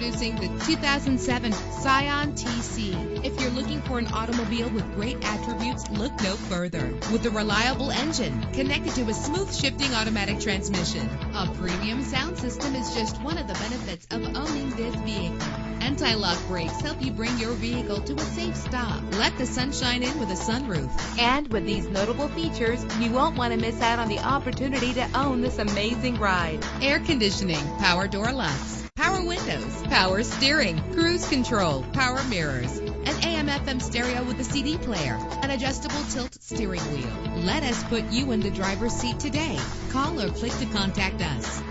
Introducing the 2007 Scion TC. If you're looking for an automobile with great attributes, look no further. With a reliable engine connected to a smooth shifting automatic transmission, a premium sound system is just one of the benefits of owning this vehicle. Anti-lock brakes help you bring your vehicle to a safe stop. Let the sunshine in with a sunroof. And with these notable features, you won't want to miss out on the opportunity to own this amazing ride. Air conditioning, power door locks, power windows, power steering, cruise control, power mirrors, an AM FM stereo with a CD player, an adjustable tilt steering wheel. Let us put you in the driver's seat today. Call or click to contact us.